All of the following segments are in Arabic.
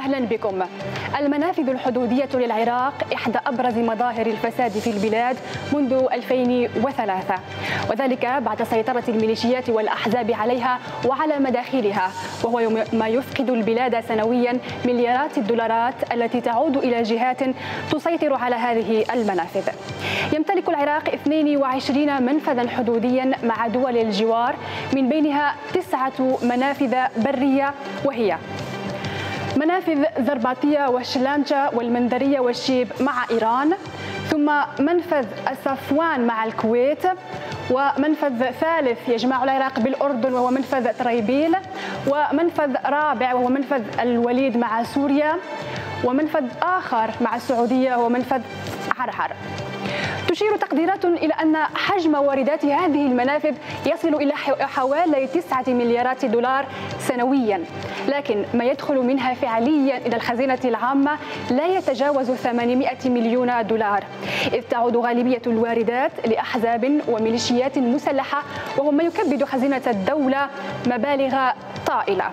أهلا بكم. المنافذ الحدودية للعراق إحدى أبرز مظاهر الفساد في البلاد منذ 2003 وذلك بعد سيطرة الميليشيات والأحزاب عليها وعلى مداخلها وهو ما يفقد البلاد سنويا مليارات الدولارات التي تعود إلى جهات تسيطر على هذه المنافذ. يمتلك العراق 22 منفذا حدوديا مع دول الجوار من بينها تسعة منافذ برية وهي منافذ زرباطية والشلامجة والمندرية والشيب مع إيران ثم منفذ الصفوان مع الكويت ومنفذ ثالث يجمع العراق بالأردن وهو منفذ طريبيل ومنفذ رابع وهو منفذ الوليد مع سوريا ومنفذ آخر مع السعودية وهو عرعر تشير تقديرات إلى أن حجم واردات هذه المنافذ يصل إلى حوالي 9 مليارات دولار سنويا. لكن ما يدخل منها فعليا إلى الخزينة العامة لا يتجاوز 800 مليون دولار. إذ تعود غالبية الواردات لأحزاب وميليشيات مسلحة وهو ما يكبد خزينة الدولة مبالغ طائلة.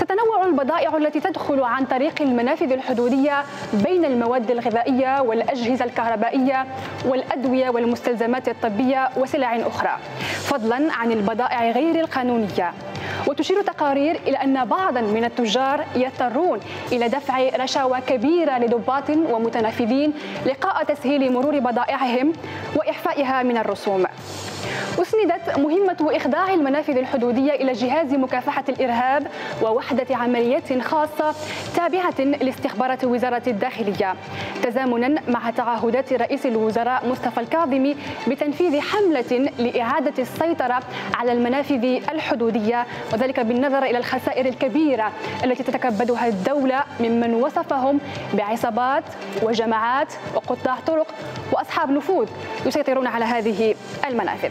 تتنوع البضائع التي تدخل عن طريق المنافذ الحدودية بين المواد الغذائية والأجهزة الكهربائية والأدوية والمستلزمات الطبية وسلع أخرى فضلا عن البضائع غير القانونية. وتشير تقارير إلى أن بعضا من التجار يضطرون إلى دفع رشاوى كبيرة لضباط ومتنفذين لقاء تسهيل مرور بضائعهم وإحفائها من الرسوم. أسندت مهمة إخضاع المنافذ الحدودية إلى جهاز مكافحة الإرهاب ووحدة عمليات خاصة تابعة لاستخبارات وزارة الداخلية تزامنا مع تعهدات رئيس الوزراء مصطفى الكاظمي بتنفيذ حملة لإعادة السيطرة على المنافذ الحدودية وذلك بالنظر إلى الخسائر الكبيرة التي تتكبدها الدولة ممن وصفهم بعصابات وجماعات وقطاع طرق وأصحاب نفوذ يسيطرون على هذه المنافذ.